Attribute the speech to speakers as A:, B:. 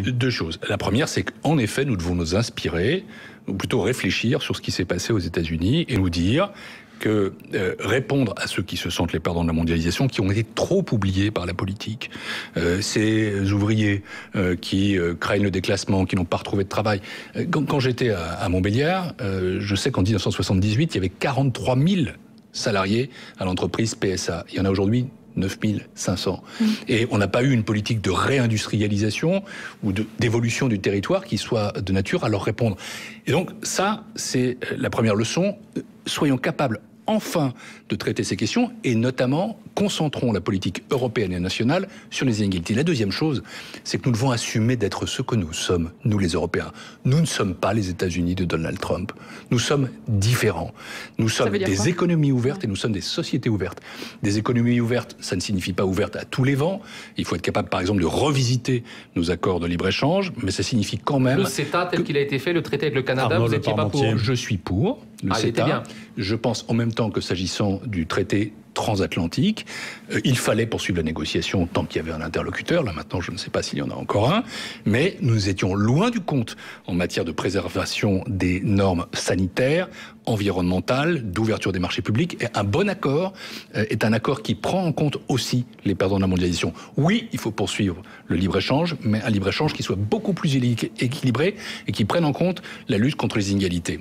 A: Deux choses. La première, c'est qu'en effet, nous devons nous inspirer, ou plutôt réfléchir sur ce qui s'est passé aux États-Unis et nous dire que euh, répondre à ceux qui se sentent les perdants de la mondialisation, qui ont été trop oubliés par la politique, euh, ces ouvriers euh, qui craignent le déclassement, qui n'ont pas retrouvé de travail. Quand, j'étais à, à, Montbéliard, je sais qu'en 1978, il y avait 43 000 salariés à l'entreprise PSA. Il y en a aujourd'hui 9500. Mmh. Et on n'a pas eu une politique de réindustrialisation ou d'évolution du territoire qui soit de nature à leur répondre. Et donc ça, c'est la première leçon. Soyons capables enfin de traiter ces questions et notamment concentrons la politique européenne et nationale sur les inégalités. La deuxième chose, c'est que nous devons assumer d'être ce que nous sommes, nous les Européens. Nous ne sommes pas les États-Unis de Donald Trump. Nous sommes différents. Nous sommes des économies ouvertes et nous sommes des sociétés ouvertes. Des économies ouvertes, ça ne signifie pas ouvertes à tous les vents. Il faut être capable, par exemple, de revisiter nos accords de libre-échange, mais ça signifie quand même...
B: Le CETA, tel qu'il a été fait, le traité avec le Canada, vous n'étiez pas pour
A: Je suis pour le ah, CETA. Je pense en même temps que s'agissant du traité transatlantique. Euh, il fallait poursuivre la négociation tant qu'il y avait un interlocuteur. Là maintenant, je ne sais pas s'il y en a encore un. Mais nous étions loin du compte en matière de préservation des normes sanitaires, environnementales, d'ouverture des marchés publics. Et un bon accord euh, est un accord qui prend en compte aussi les perdants de la mondialisation. Oui, il faut poursuivre le libre-échange, mais un libre-échange qui soit beaucoup plus équilibré et qui prenne en compte la lutte contre les inégalités.